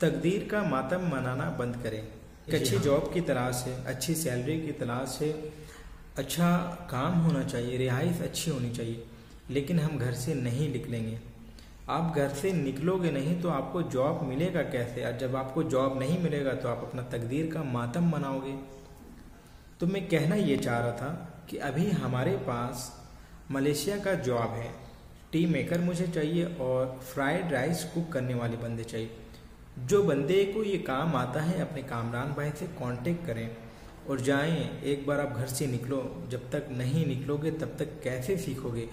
तकदीर का मातम मनाना बंद करें। एक अच्छी जॉब की तलाश है अच्छी सैलरी की तलाश है अच्छा काम होना चाहिए रिहाइश अच्छी होनी चाहिए लेकिन हम घर से नहीं निकलेंगे। आप घर से निकलोगे नहीं तो आपको जॉब मिलेगा कैसे? और जब आपको जॉब नहीं मिलेगा तो आप अपना तकदीर का मातम मनाओगे। तो मैं कहना ये चाह रहा था कि अभी हमारे पास मलेशिया का जॉब है। टी मेकर मुझे चाहिए और फ्राइड राइस कुक करने वाले बंदे चाहिए। जो बंदे को ये काम आता है, अपने कामरान भाई से कांटेक्ट करें और जाएँ, एक बार आप घर से निकलो, जब तक नहीं निकलोगे, तब तक कैसे सीखोगे?